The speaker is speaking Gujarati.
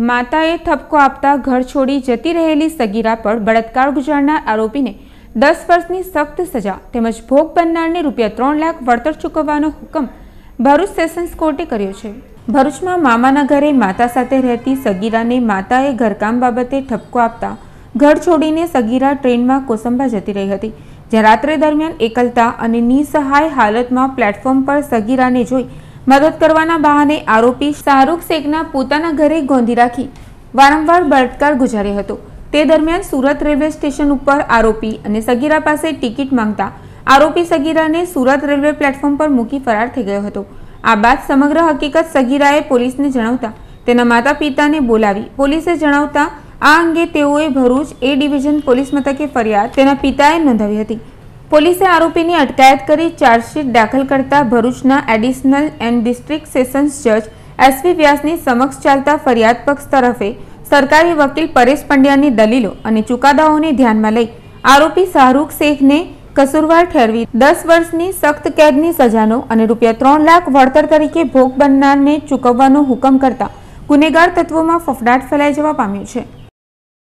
માતાએ ઠપકો આપતા ઘર છોડી જતી રહેલી સગીરા પર બળાત્કાર ગુજારનાર આરોપીને દસ વર્ષની સખ્ત સજા તેમજ ભોગ બનનારને રૂપિયા ત્રણ લાખ વળતર ચૂકવવાનો હુકમ ભરૂચ સેશન્સ કોર્ટે કર્યો છે. ભરૂચમાં મામાના ઘરે માતા સાથે રહેતી સગીરાને માતાએ ઘરકામ બાબતે ઠપકો આપતા ઘર છોડીને સગીરા ટ્રેનમાં કોસંબા જતી રહી હતી, જ્યાં રાત્રે દરમિયાન એકલતા અને નિસહાય હાલતમાં પ્લેટફોર્મ પર સગીરાને જોઈ મદદ કરવાના બહાને આરોપી શાહરૂખ શેખના પોતાના ઘરે ગોંધી રાખી વારંવાર બળાત્કાર ગુજાર્યો હતો. તે દરમિયાન સુરત રેલવે સ્ટેશન ઉપર આરોપી અને સગીરા પાસે ટિકિટ માંગતા આરોપી સગીરાને સુરત રેલવે પ્લેટફોર્મ પર મૂકી ફરાર થઈ ગયો હતો. આ બાદ સમગ્ર હકીકત સગીરાએ પોલીસને જણાવતા તેના માતા પિતાને બોલાવી પોલીસે જણાવતા આ અંગે તેઓએ ભરૂચ એ ડિવિઝન પોલીસ મથકે ફરિયાદ તેના પિતાએ નોંધાવી હતી. પોલીસે આરોપીની અટકાયત કરી ચાર્જશીટ દાખલ કરતા ભરૂચના એડિશનલ એન્ડ ડિસ્ટ્રિક્ટ સેશન્સ જજ એસવી વ્યાસની સમક્ષ ચાલતા ફરિયાદ પક્ષ તરફે સરકારી વકીલ પરેશ પંડ્યાની દલીલો અને ચુકાદાઓને ધ્યાનમાં લઈ આરોપી શાહરૂખ શેખને કસૂરવાર ઠેરવી દસ વર્ષની સખ્ત કેદની સજાનો અને રૂપિયા ત્રણ લાખ વળતર તરીકે ભોગ બનનારને ચૂકવવાનો હુકમ કરતા ગુનેગાર તત્વોમાં ફફડાટ ફેલાઈ જવા પામ્યું છે.